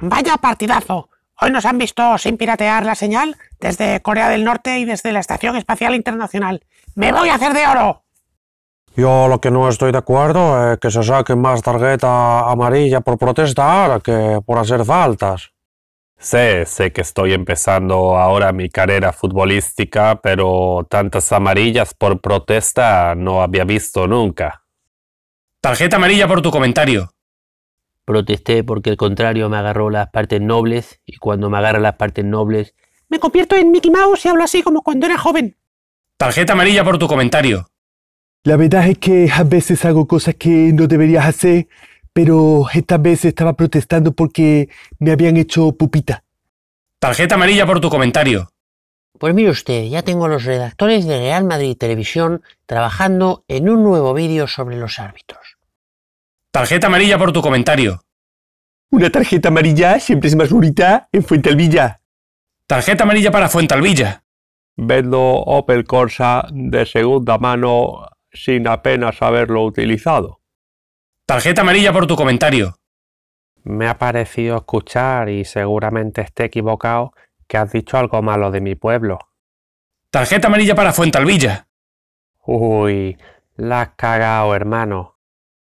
Vaya partidazo. Hoy nos han visto sin piratear la señal desde Corea del Norte y desde la Estación Espacial Internacional. ¡Me voy a hacer de oro! Yo lo que no estoy de acuerdo es que se saquen más tarjeta amarilla por protestar que por hacer faltas. Sé, sé que estoy empezando ahora mi carrera futbolística, pero tantas amarillas por protesta no había visto nunca. Tarjeta amarilla por tu comentario. Protesté porque el contrario me agarró las partes nobles y cuando me agarra las partes nobles Me convierto en Mickey Mouse y hablo así como cuando era joven. Tarjeta amarilla por tu comentario. La verdad es que a veces hago cosas que no deberías hacer, pero esta vez estaba protestando porque me habían hecho pupita. Tarjeta amarilla por tu comentario. Pues mire usted, ya tengo a los redactores de Real Madrid Televisión trabajando en un nuevo vídeo sobre los árbitros. Tarjeta amarilla por tu comentario. Una tarjeta amarilla siempre es más bonita en Fuentalvilla. Tarjeta amarilla para Fuentalvilla. Vendo Opel Corsa de segunda mano sin apenas haberlo utilizado. Tarjeta amarilla por tu comentario. Me ha parecido escuchar, y seguramente esté equivocado, que has dicho algo malo de mi pueblo. Tarjeta amarilla para Fuentalvilla. Uy, la has cagado, hermano.